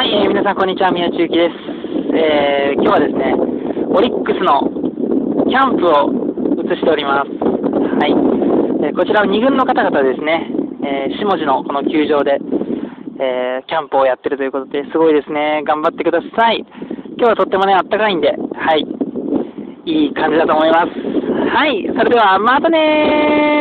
はい、えー、皆さんこんにちは、宮中ゆきです。えー、今日はですね、オリックスのキャンプを映しております。はい。えー、こちらは2軍の方々ですね、えー、下地のこの球場で、えー、キャンプをやってるということで、すごいですね。頑張ってください。今日はとってもね、あったかいんで、はい。いい感じだと思います。はい。それでは、またね